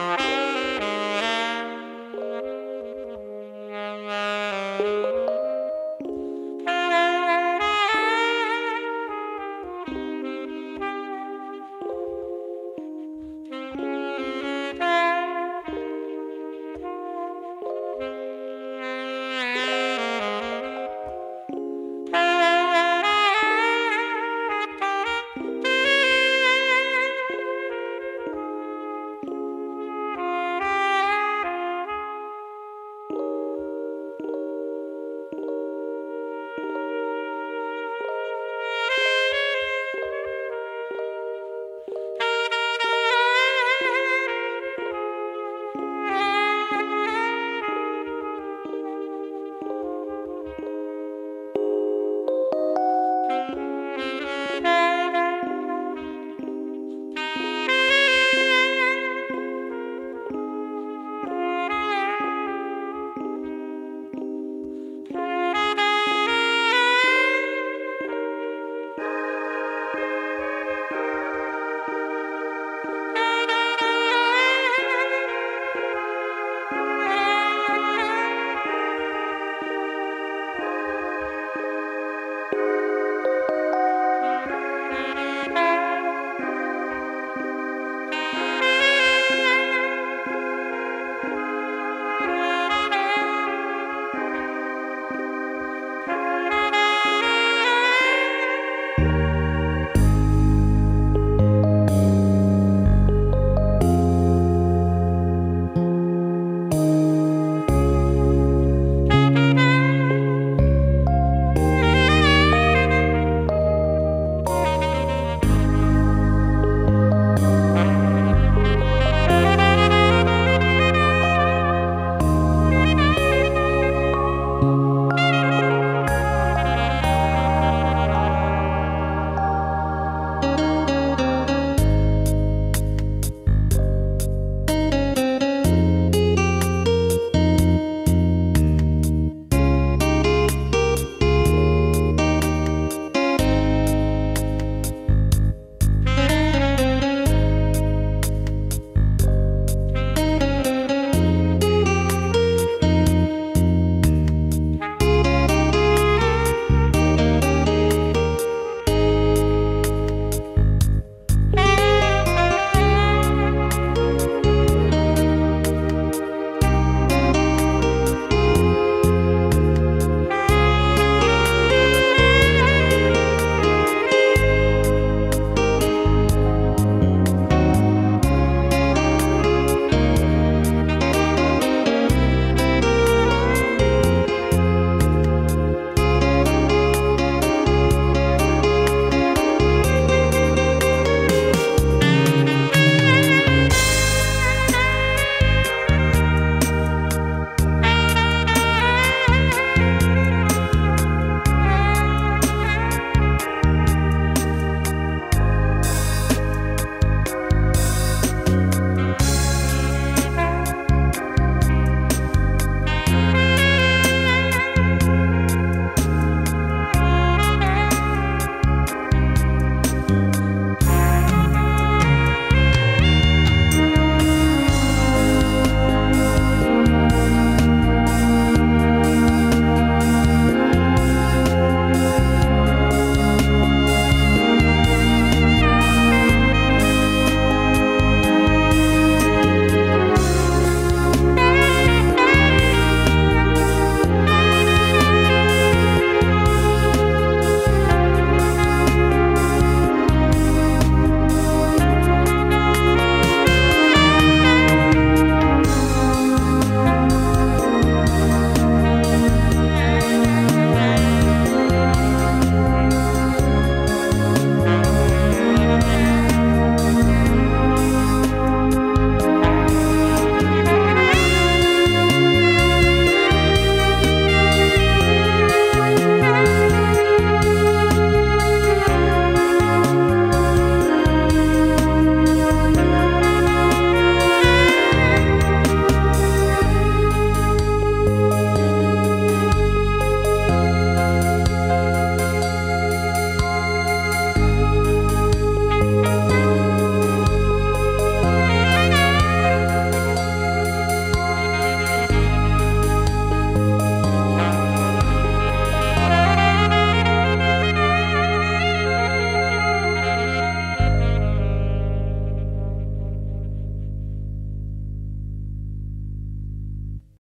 Bye.